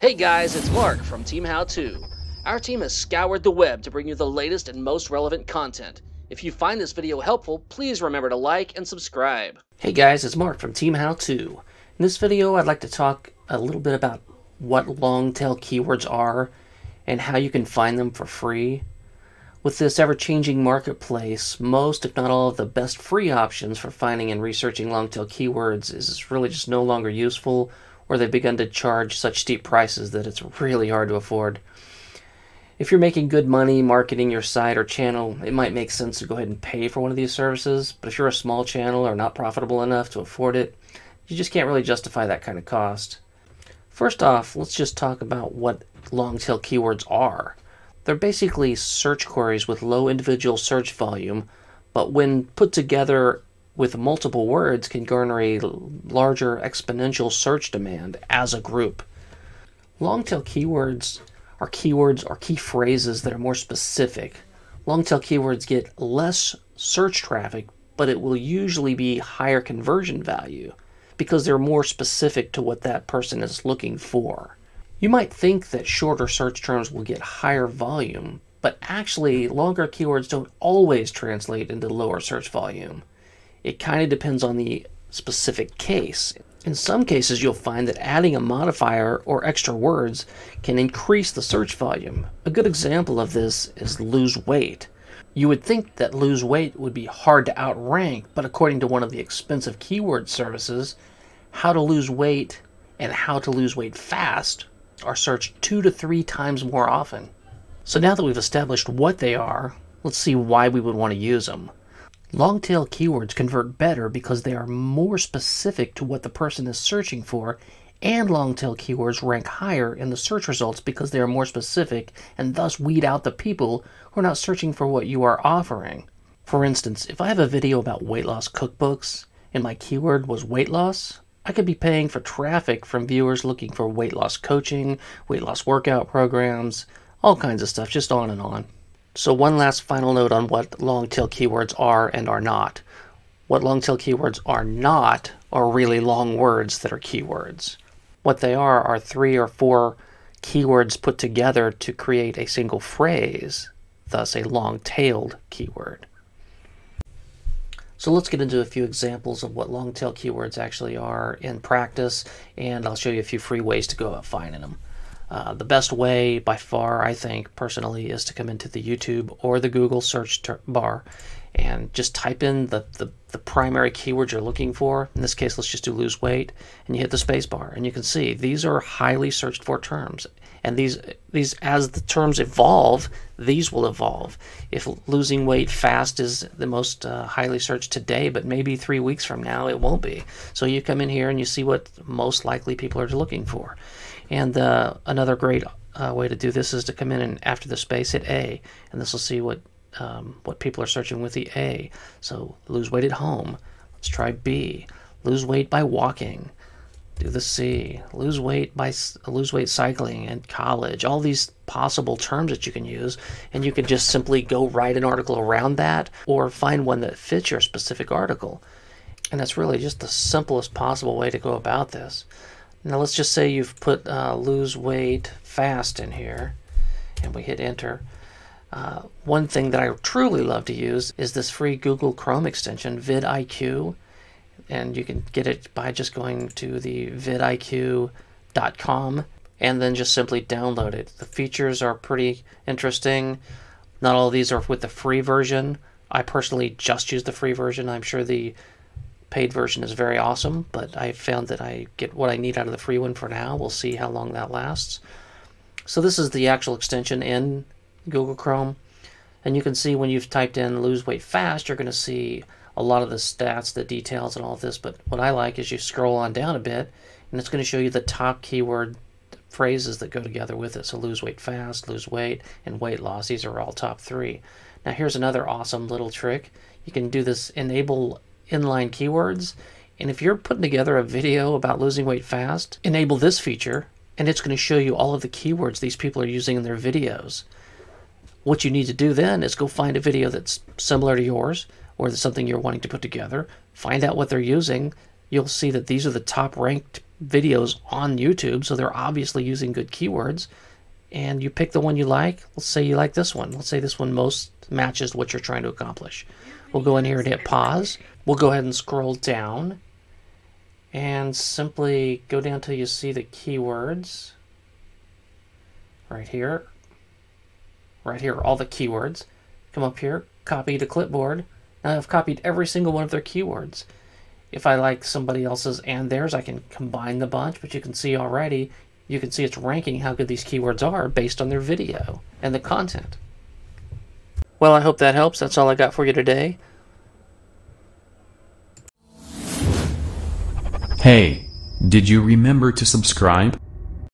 Hey guys, it's Mark from Team How To. Our team has scoured the web to bring you the latest and most relevant content. If you find this video helpful, please remember to like and subscribe. Hey guys, it's Mark from Team How To. In this video, I'd like to talk a little bit about what long tail keywords are and how you can find them for free. With this ever-changing marketplace, most if not all of the best free options for finding and researching long tail keywords is really just no longer useful or they've begun to charge such steep prices that it's really hard to afford. If you're making good money marketing your site or channel, it might make sense to go ahead and pay for one of these services, but if you're a small channel or not profitable enough to afford it, you just can't really justify that kind of cost. First off, let's just talk about what long tail keywords are. They're basically search queries with low individual search volume, but when put together with multiple words can garner a larger exponential search demand as a group. Long tail keywords are keywords or key phrases that are more specific. Long tail keywords get less search traffic, but it will usually be higher conversion value because they're more specific to what that person is looking for. You might think that shorter search terms will get higher volume, but actually longer keywords don't always translate into lower search volume. It kind of depends on the specific case. In some cases, you'll find that adding a modifier or extra words can increase the search volume. A good example of this is lose weight. You would think that lose weight would be hard to outrank, but according to one of the expensive keyword services, how to lose weight and how to lose weight fast are searched two to three times more often. So now that we've established what they are, let's see why we would want to use them. Long tail keywords convert better because they are more specific to what the person is searching for, and long tail keywords rank higher in the search results because they are more specific and thus weed out the people who are not searching for what you are offering. For instance, if I have a video about weight loss cookbooks and my keyword was weight loss, I could be paying for traffic from viewers looking for weight loss coaching, weight loss workout programs, all kinds of stuff, just on and on. So one last final note on what long tail keywords are and are not. What long tail keywords are not are really long words that are keywords. What they are are three or four keywords put together to create a single phrase, thus a long-tailed keyword. So let's get into a few examples of what long tail keywords actually are in practice, and I'll show you a few free ways to go about finding them. Uh, the best way, by far, I think personally, is to come into the YouTube or the Google search bar and just type in the, the, the, primary keyword you're looking for. In this case, let's just do lose weight, and you hit the space bar, and you can see these are highly searched for terms. And these, these as the terms evolve, these will evolve. If losing weight fast is the most uh, highly searched today, but maybe three weeks from now it won't be. So you come in here and you see what most likely people are looking for. And uh, another great uh, way to do this is to come in and after the space hit A, and this will see what um, what people are searching with the A. So lose weight at home. Let's try B. Lose weight by walking. Do the C. Lose weight by lose weight cycling and college. All these possible terms that you can use, and you can just simply go write an article around that, or find one that fits your specific article. And that's really just the simplest possible way to go about this. Now let's just say you've put uh, lose weight fast in here and we hit enter. Uh, one thing that I truly love to use is this free Google Chrome extension, vidIQ. And you can get it by just going to the vidIQ.com and then just simply download it. The features are pretty interesting. Not all of these are with the free version. I personally just use the free version. I'm sure the paid version is very awesome, but I found that I get what I need out of the free one for now. We'll see how long that lasts. So this is the actual extension in Google Chrome. And you can see when you've typed in lose weight fast, you're going to see a lot of the stats, the details, and all of this. But what I like is you scroll on down a bit, and it's going to show you the top keyword phrases that go together with it. So lose weight fast, lose weight, and weight loss. These are all top three. Now here's another awesome little trick. You can do this enable inline keywords. And if you're putting together a video about losing weight fast, enable this feature and it's going to show you all of the keywords these people are using in their videos. What you need to do then is go find a video that's similar to yours or something you're wanting to put together, find out what they're using. You'll see that these are the top ranked videos on YouTube, so they're obviously using good keywords. And you pick the one you like. Let's say you like this one. Let's say this one most matches what you're trying to accomplish. We'll go in here and hit pause. We'll go ahead and scroll down and simply go down till you see the keywords right here. Right here, all the keywords. Come up here, copy to clipboard. Now I've copied every single one of their keywords. If I like somebody else's and theirs, I can combine the bunch, but you can see already, you can see it's ranking how good these keywords are based on their video and the content. Well, I hope that helps. That's all I got for you today. Hey, did you remember to subscribe?